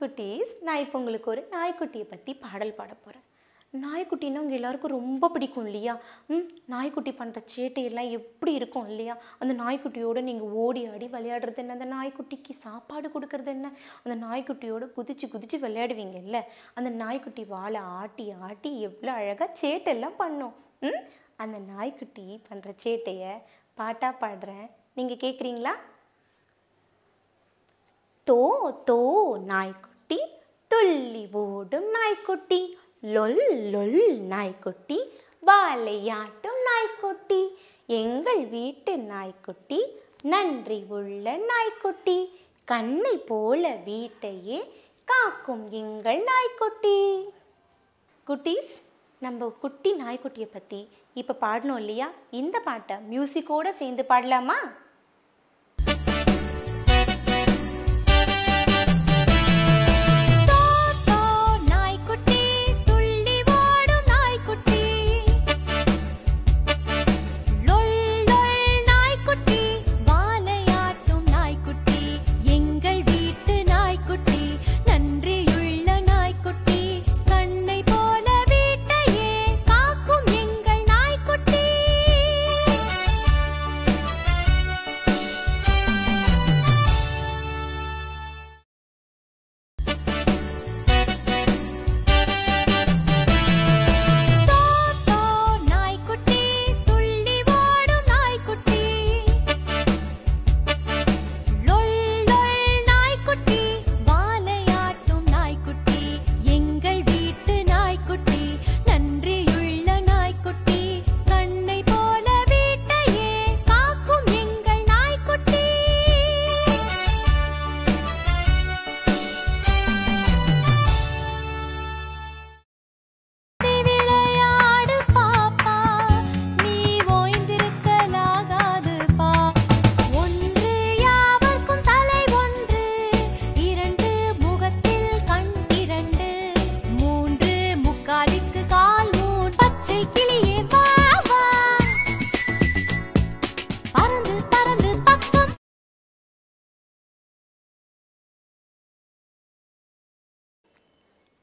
குட்டீஸ் நான் இப்போ உங்களுக்கு ஒரு நாய்க்குட்டியை பற்றி பாடல் பாட போகிறேன் நாய்க்குட்டின்னா உங்கள் எல்லாருக்கும் ரொம்ப பிடிக்கும் இல்லையா? ம் நாய்க்குட்டி பண்ணுற சேட்டையெல்லாம் எப்படி இருக்கும் இல்லையா? அந்த நாய்க்குட்டியோட நீங்கள் ஓடி ஆடி விளையாடுறது என்ன? அந்த நாய்க்குட்டிக்கு சாப்பாடு கொடுக்கறது என்ன? அந்த நாய்க்குட்டியோடு குதிச்சு குதிச்சு விளையாடுவீங்கல்ல? அந்த நாய்க்குட்டி வாழை ஆட்டி ஆட்டி எவ்வளோ அழகாக சேட்டெல்லாம் பண்ணும். ம் அந்த நாய்க்குட்டி பண்ணுற சேட்டையை பாட்டாக பாடுறேன். நீங்கள் கேட்குறீங்களா தோ தோ நாய்க்குட்டி துள்ளி ஓடும் நாய்க்குட்டி லொல் லொல் நாய்க்குட்டி வாலையாட்டும் நாய்க்குட்டி எங்கள் வீட்டு நாய்க்குட்டி நன்றி உள்ள நாய்க்குட்டி கண்ணை போல வீட்டையே காக்கும் எங்கள் நாய்க்குட்டி. குட்டீஸ் நம்ம குட்டி நாய்க்குட்டியை பற்றி இப்போ பாடணும் இல்லையா? இந்த பாட்டை மியூசிக்கோடு சேர்ந்து பாடலாமா?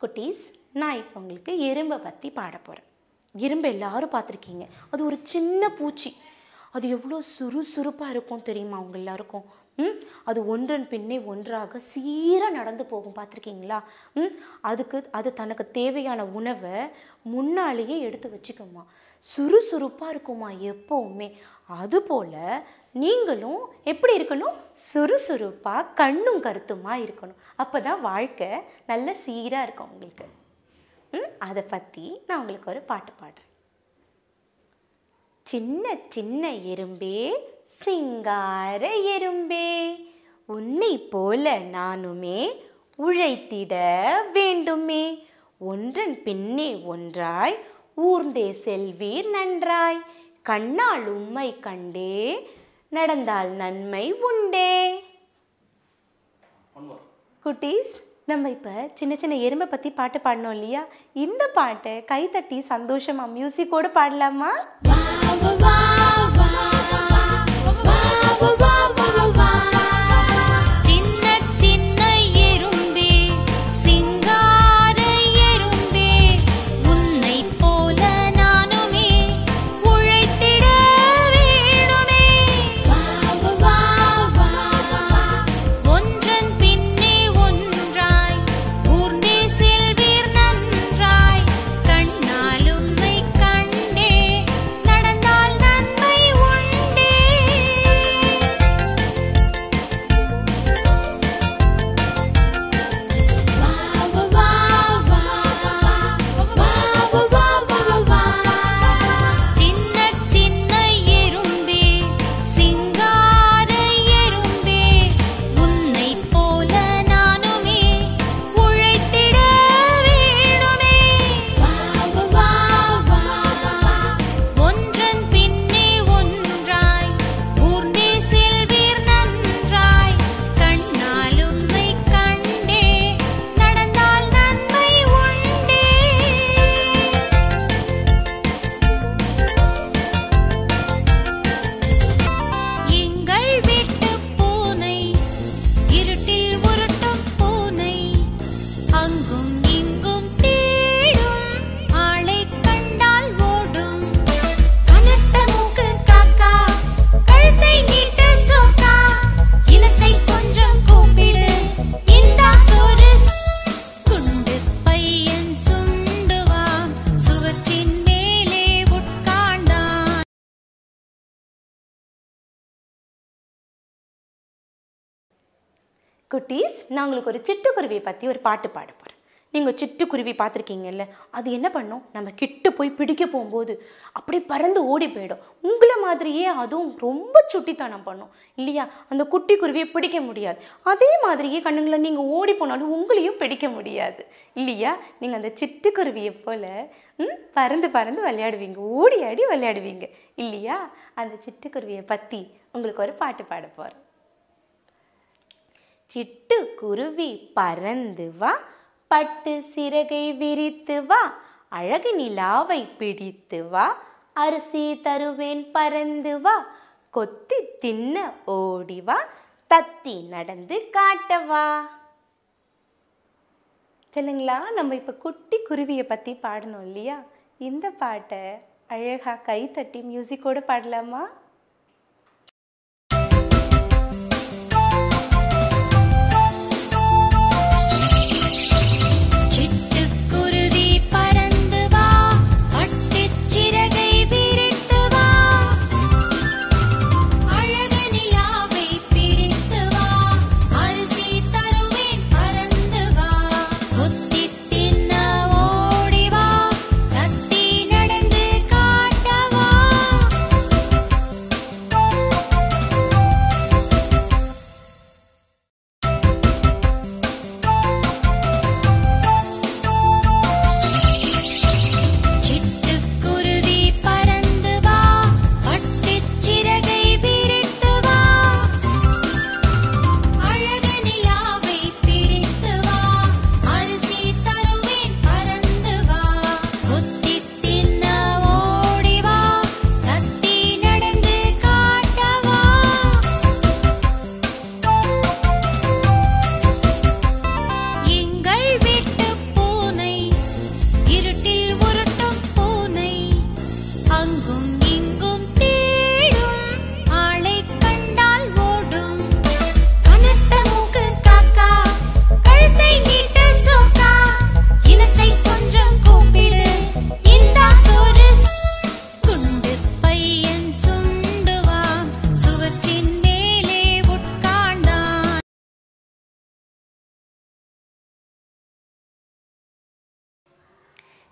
குட்டீஸ் நான் இப்போ உங்களுக்கு எறும்பை பற்றி பாட போகிறேன் எறும்பு எல்லாரும் பார்த்துருக்கீங்க. அது ஒரு சின்ன பூச்சி. அது எவ்வளோ சுறுசுறுப்பாக இருக்கும் தெரியுமா அவங்க எல்லாருக்கும்? ம்? அது ஒன்றன் பின்னே ஒன்றாக சீராக நடந்து போகும் பார்த்துருக்கீங்களா? ம்? அதுக்கு அது தனக்கு தேவையான உணவை முன்னாலேயே எடுத்து வச்சுக்குமா? சுறுசுறுப்பாக இருக்குமா எப்போவுமே? அதுபோல் நீங்களும் எப்படி இருக்கணும்? சுறுசுறுப்பாக கண்ணும் கருத்துமா இருக்கணும். அப்போ தான் வாழ்க்கை நல்ல சீராக இருக்கும் உங்களுக்கு. ம்? அதை பற்றி நான் உங்களுக்கு ஒரு பாட்டு பாடுறேன். சின்ன சின்ன எறும்பே சிங்கார எறும்பே உன்னை போல நானுமே உழைத்திட வேண்டுமே. ஒன்றன் பின்னே ஒன்றாய் ஊர்ந்தே செல்வீர் நன்றாய். கண்ணால் உம்மை கண்டே நடந்தால் நன்மை உண்டே. குட்டீஸ் நம்ம இப்போ சின்ன சின்ன எறும்பை பற்றி பாட்டு பாடினோம் இல்லையா? இந்த பாட்டை கைத்தட்டி சந்தோஷமா மியூசிக்கோடு பாடலாமா? குட்டீஸ் நான் உங்களுக்கு ஒரு சிட்டுக்குருவியை பற்றி ஒரு பாட்டு பாட போகிறேன் நீங்கள் சிட்டுக்குருவி பார்த்துருக்கீங்கல்ல அது என்ன பண்ணும்? நம்ம கிட்ட போய் பிடிக்க போகும்போது அப்படி பறந்து ஓடி போயிடும். உங்களை மாதிரியே அதுவும் ரொம்ப சுட்டித்தனம் பண்ணும். இல்லையா? அந்த குட்டி குருவியை பிடிக்க முடியாது. அதே மாதிரியே கண்ணுங்களை நீங்கள் ஓடி போனாலும் உங்களையும் பிடிக்க முடியாது. இல்லையா? நீங்கள் அந்த சிட்டுக்குருவியை போல் ம், பறந்து பறந்து விளையாடுவீங்க. ஓடி ஆடி விளையாடுவீங்க. இல்லையா? அந்த சிட்டுக்குருவியை பற்றி உங்களுக்கு ஒரு பாட்டு பாட போகிறேன் சிட்டு குருவி பறந்து வா பட்டு சிறகை விரித்து வா அழகு நிலாவை பிடித்து வா அரிசி தருவேன் பறந்து வா கொத்தி தின்ன ஓடி வா தத்தி நடந்து காட்டவா சொல்லுங்களா நம்ம இப்போ குட்டி குருவியை பற்றி பாடணும் இல்லையா? இந்த பாட்டை அழகாக கை தட்டி மியூசிக்கோடு பாடலாமா?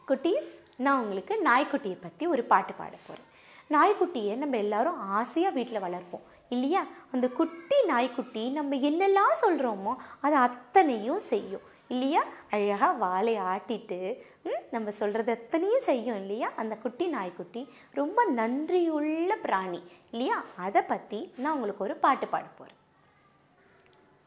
குட்டீஸ் நான் உங்களுக்கு நாய்க்குட்டியை பற்றி ஒரு பாட்டு பாட போகிறேன் நாய்க்குட்டியை நம்ம எல்லாரும் ஆசையாக வீட்டில் வளர்ப்போம். இல்லையா? அந்த குட்டி நாய்க்குட்டி நம்ம என்னெல்லாம் சொல்கிறோமோ அது அத்தனையும் செய்யும். இல்லையா? அழகாக வாழை ஆட்டிட்டு ம், நம்ம சொல்கிறது அத்தனையும் செய்யும் இல்லையா? அந்த குட்டி நாய்க்குட்டி ரொம்ப நன்றியுள்ள பிராணி இல்லையா? அதை பற்றி நான் உங்களுக்கு ஒரு பாட்டு பாட போகிறேன்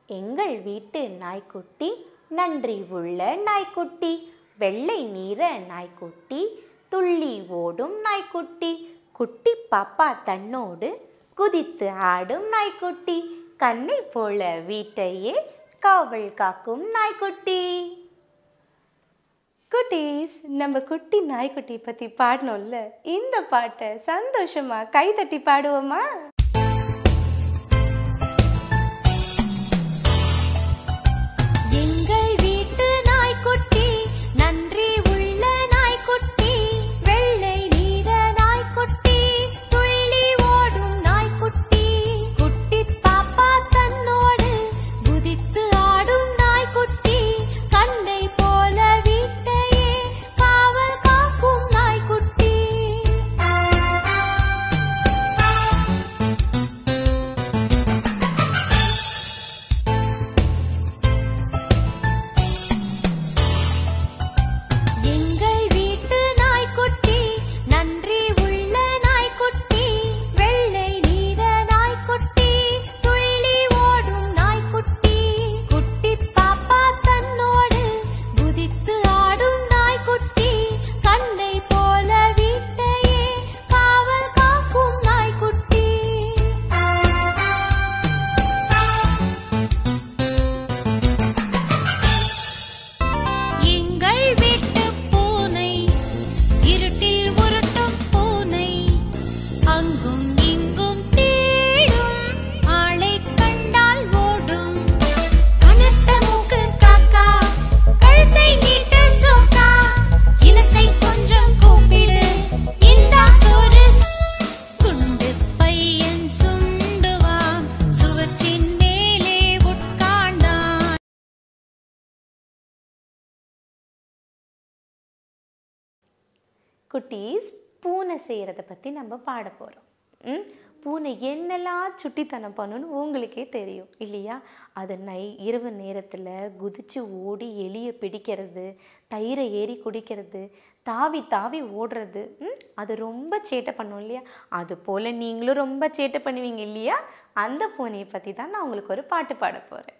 எங்கள் வீட்டு நாய்க்குட்டி நன்றி உள்ள நாய்க்குட்டி வெள்ளை நீர நாய்க்குட்டி துள்ளி ஓடும் நாய்க்குட்டி குட்டி பாப்பா தன்னோடு குதித்து ஆடும் நாய்க்குட்டி கண்ணை போல வீட்டையே காவல் காக்கும் நாய்க்குட்டி. குட்டீஸ் நம்ம குட்டி நாய்க்குட்டி பற்றி பாடணும்ல? இந்த பாட்டை சந்தோஷமா கைதட்டி பாடுவோமா? குட்டீஸ் பூனை செய்கிறத பற்றி நம்ம பாட போகிறோம் ம்? பூனை என்னெல்லாம் சுட்டித்தனம் பண்ணணும்னு உங்களுக்கே தெரியும் இல்லையா? அது நை இரவு நேரத்தில் குதிச்சு ஓடி எலியை பிடிக்கிறது தயிரை ஏறி குடிக்கிறது தாவி தாவி ஓடுறது ம்? அது ரொம்ப சேட்டை பண்ணும் இல்லையா? அது போல் நீங்களும் ரொம்ப சேட்டை பண்ணுவீங்க இல்லையா? அந்த பூனையை பற்றி தான் நான் உங்களுக்கு ஒரு பாட்டு பாட போகிறேன்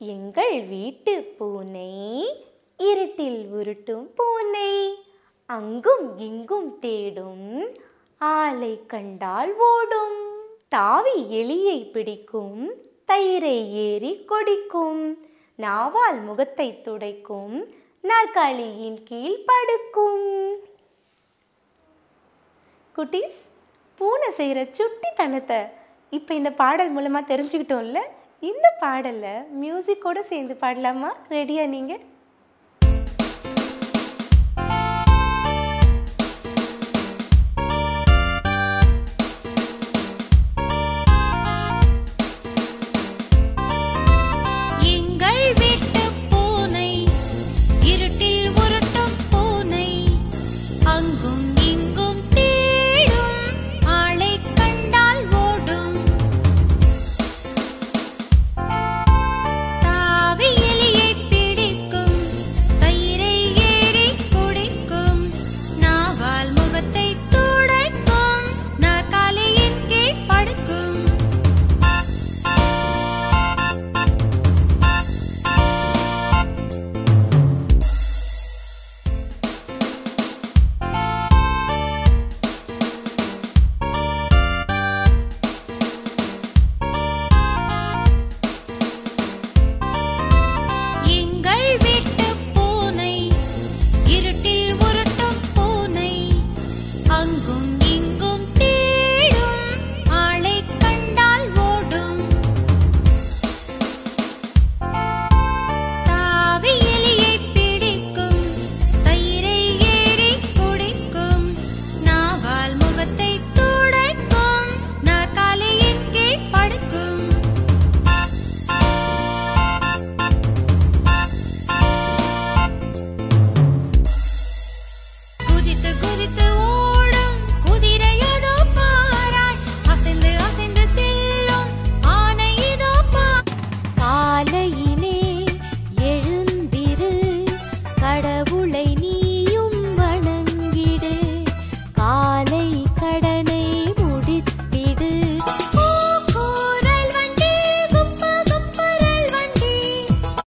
எங்கள் வீட்டு பூனை இருட்டில் உருட்டும் பூனை அங்கும் இங்கும் தேடும் ஆளை கண்டால் ஓடும். தாவி எலியை பிடிக்கும் தயிரை ஏறி கொடிக்கும் நாவால் முகத்தை துடைக்கும் நாற்காலியின் கீழ் படுக்கும். குட்டீஸ் பூனை செய்கிற சுட்டித்தனத்தை இப்போ இந்த பாடல் மூலமாக தெரிஞ்சுக்கிட்டோம்ல? இந்த பாடலை மியூசிக்கோடு சேர்ந்து பாடலாமா? ரெடியா நீங்கள் 你的鼓励的我。